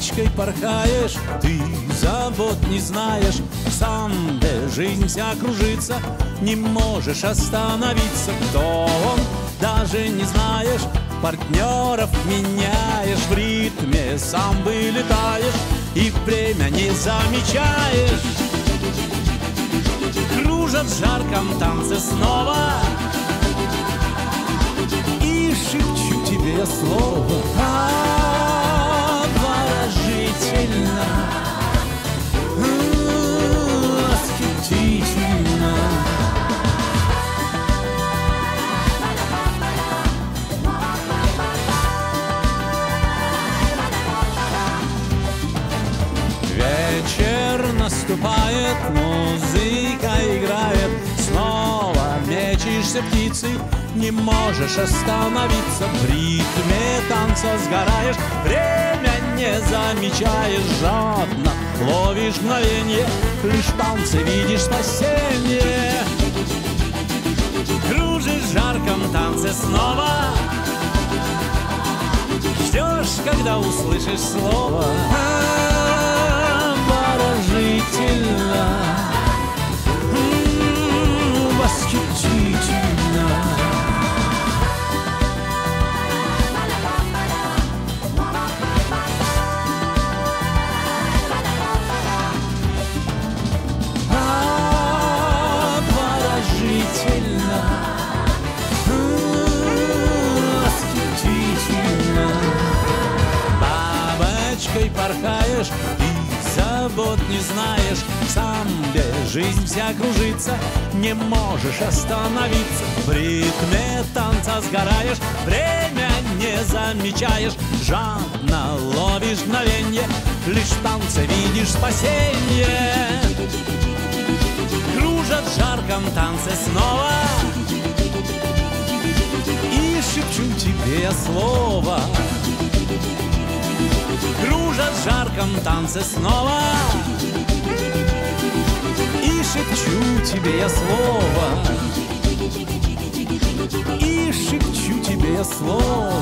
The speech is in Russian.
Бабочкой порхаешь, ты забот не знаешь. Сам, где жизнь вся кружится, не можешь остановиться. Кто он, даже не знаешь, партнеров меняешь. В ритме сам вылетаешь и время не замечаешь. Кружат в жарком танце снова. И шепчу тебе слово мечешься птицей, не можешь остановиться. В ритме танца сгораешь, время не замечаешь Жадно. Ловишь мгновенье, лишь в танце видишь спасение Кружишь в жарком танце снова. Ждешь, когда услышишь слово Бабочкой порхаешь и забот не знаешь. Сам где жизнь вся кружится, не можешь остановиться. В ритме танца сгораешь, время не замечаешь. Жадно ловишь мгновенье, лишь в танце видишь спасение. Кружат в жарком танце снова. И шепчу тебе слово Кружат в жарком танце снова. И шепчу тебе я слово. И шепчу тебе я слово